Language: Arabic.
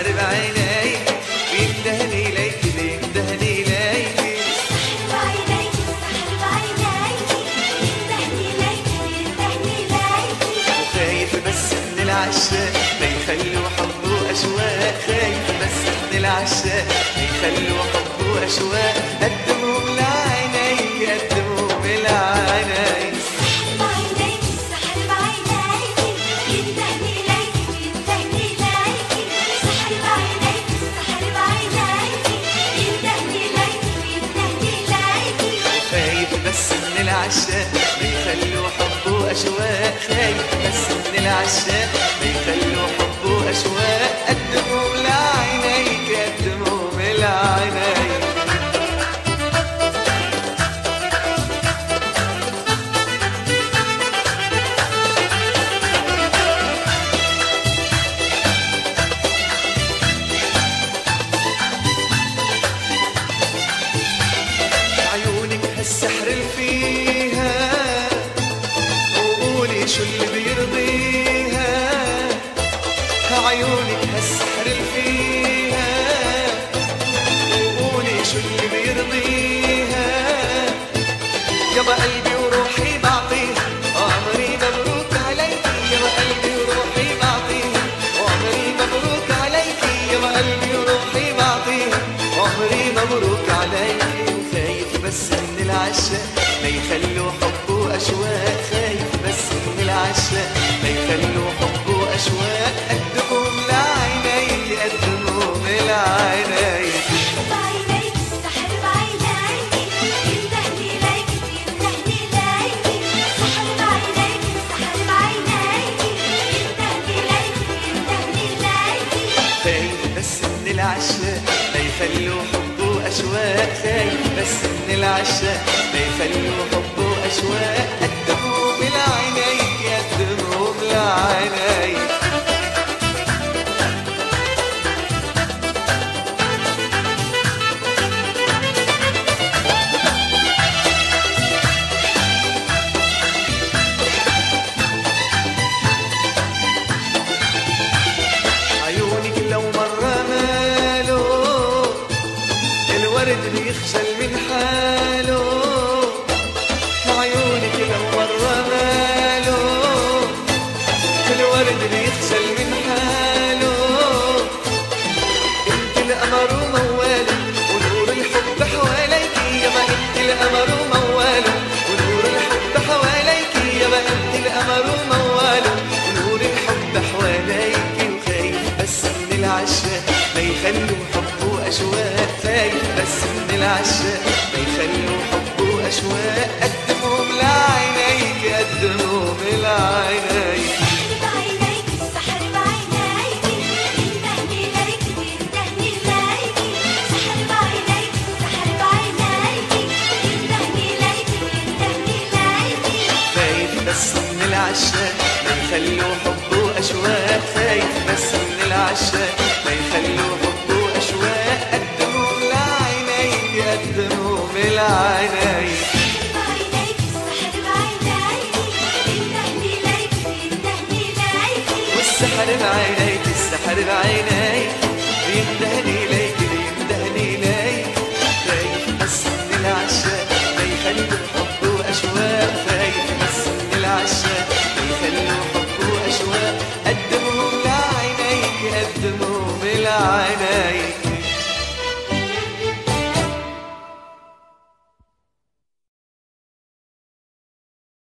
السحر بعينيك بيندهني إليك بيندهني إليك السحر بعينيك خايف بس من العشاق ما يخلوا حب وأشواق خايف بس من العشاق ما يخلوا حب وأشواق العشاق ما يخلوا حب وأشواق خايف بس من العشاق ما يخلوا حب وأشواق قدمهم لعينيك. عيونك هالسحر اللي فيها وقولي شو اللي بيرضيها. يابا قلبي وروحي بعطيها عمري مبروك عليكي. قلبي وروحي بعطيها عمري مبروك عليكي. قلبي وروحي بعطيها عمري مبروك عليكي. وخايف بس من العشاق ما يخلوا حب واشواق خايف بس من العشاق ما يخلوا حب واشواق خايف بس من العشاق ما يخلوا حب واشواق الورد بيخجل من حاله. عيونك لو مرة ماله الورد بيخجل من حاله. انت القمر ومواله ونور الحب حواليك يابا انت القمر ومواله ونور الحب حواليك يابا انت القمر ومواله ونور الحب حواليك وخايف بس من العشاق ما يخلوا حب واشواق خايف بس من العشاق ما يخلوا حب وأشواق قدمهم لعينيك قدمهم لعينيك. بس من العشاق ما يخلوا حب وأشواق خايف بس من العشاق لعينيك بعينيك السحر بعينيك السحر بعينيك. بيندهني ليك بيندهني ليك. خايف بس من العشاق ما يخلوا حب واشواق خايف بس من العشاق ما يخلوا حب واشواق قدمهم لعينيك قدمهم لعينيك